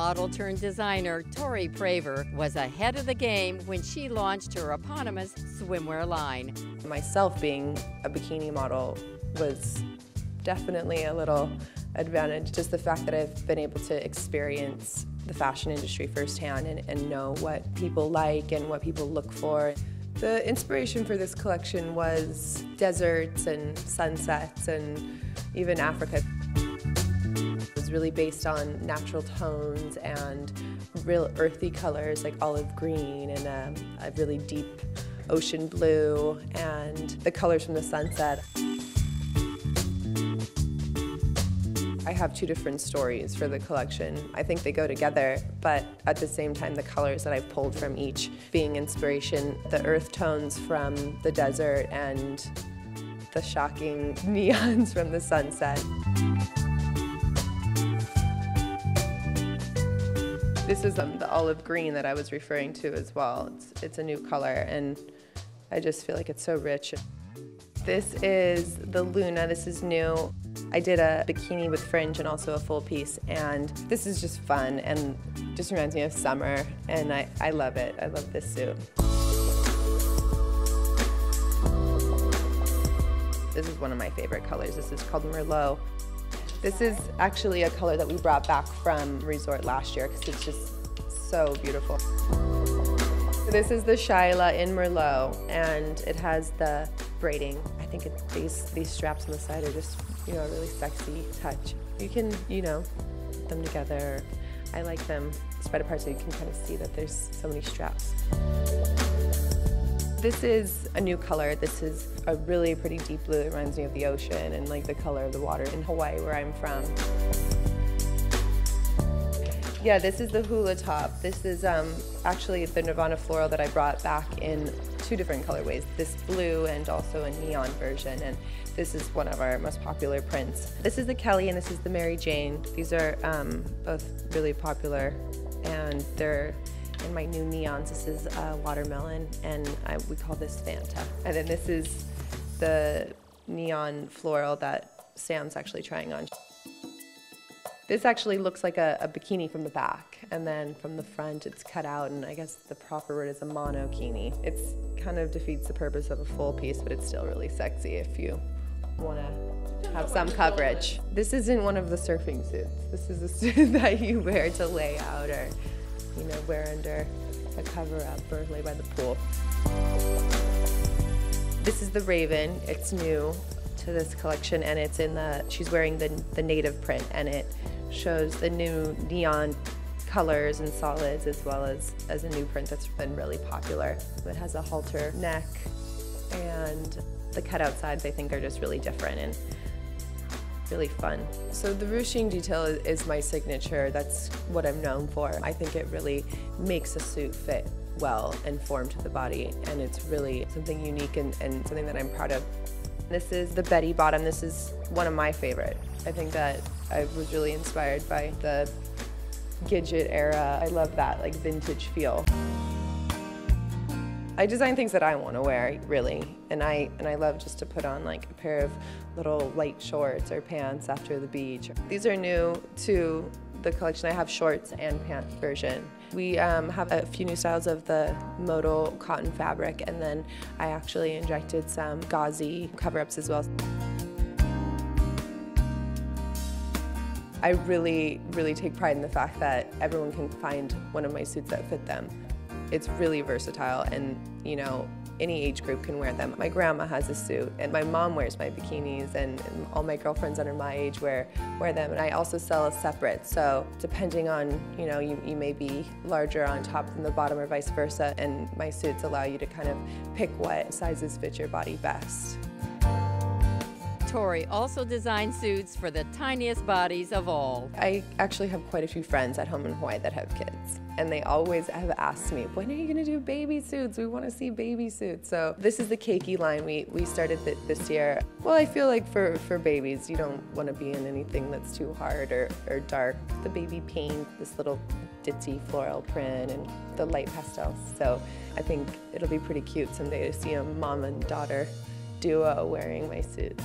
Model turned designer Tori Praver was ahead of the game when she launched her eponymous swimwear line. Myself being a bikini model was definitely a little advantage. Just the fact that I've been able to experience the fashion industry firsthand and, and know what people like and what people look for. The inspiration for this collection was deserts and sunsets and even Africa. Really based on natural tones and real earthy colors like olive green and a, um, a really deep ocean blue and the colors from the sunset. I have two different stories for the collection. I think they go together, but at the same time, the colors that I've pulled from each being inspiration, the earth tones from the desert and the shocking neons from the sunset. This is um, the olive green that I was referring to as well. It's, it's a new color and I just feel like it's so rich. This is the Luna, this is new. I did a bikini with fringe and also a full piece, and this is just fun and just reminds me of summer, and I, I love it. I love this suit. This is one of my favorite colors. This is called Merlot. This is actually a color that we brought back from Resort last year because it's just so beautiful. This is the Shyla in Merlot, and it has the braiding. I think it, these, these straps on the side are just, you know, a really sexy touch. You can, you know, put them together. I like them spread apart so you can kind of see that there's so many straps. This is a new color. This is a really pretty deep blue. It reminds me of the ocean and like the color of the water in Hawaii where I'm from. Yeah, this is the hula top. This is um, actually the Nirvana floral that I brought back in two different colorways, this blue and also a neon version. And this is one of our most popular prints. This is the Kelly and this is the Mary Jane. These are um, both really popular and they're in my new neons. This is uh, watermelon and I, we call this Fanta. And then this is the neon floral that Sam's actually trying on. This actually looks like a, a, bikini from the back, and then from the front it's cut out, and I guess the proper word is a monokini. It's kind of defeats the purpose of a full piece, but it's still really sexy if you want to have some coverage. This isn't one of the surfing suits. This is a suit that you wear to lay out or, you know, wear under a cover up or lay by the pool. This is the Raven. It's new to this collection and it's in the, she's wearing the, the native print and it shows the new neon colors and solids as well as, as a new print that's been really popular. It has a halter neck and the cutout sides I think are just really different and really fun. So the ruching detail is my signature. That's what I'm known for. I think it really makes a suit fit well and form to the body and it's really something unique and, and something that I'm proud of. This is the Betty bottom. This is one of my favorite. I think that I was really inspired by the Gidget era. I love that like vintage feel. I design things that I want to wear, really, and I and I love just to put on like a pair of little light shorts or pants after the beach. These are new to the collection. I have shorts and pants version. We um, have a few new styles of the modal cotton fabric and then I actually injected some gauzy cover-ups as well. I really, really take pride in the fact that everyone can find one of my suits that fit them. It's really versatile and, you know, any age group can wear them. My grandma has a suit, and my mom wears my bikinis, and, and, all my girlfriends under my age wear, wear them. And I also sell a separate, so depending on, you know, you, you may be larger on top than the bottom or vice versa, and my suits allow you to kind of pick what sizes fit your body best. Tori also designed suits for the tiniest bodies of all. I actually have quite a few friends at home in Hawaii that have kids. And they always have asked me, when are you gonna do baby suits? We wanna see baby suits. So this is the Keiki line we, we started th this year. Well, I feel like for, for babies, you don't wanna be in anything that's too hard or, or dark. The baby paint, this little ditzy floral print and the light pastels. So I think it'll be pretty cute someday to see a mom and daughter duo wearing my suits.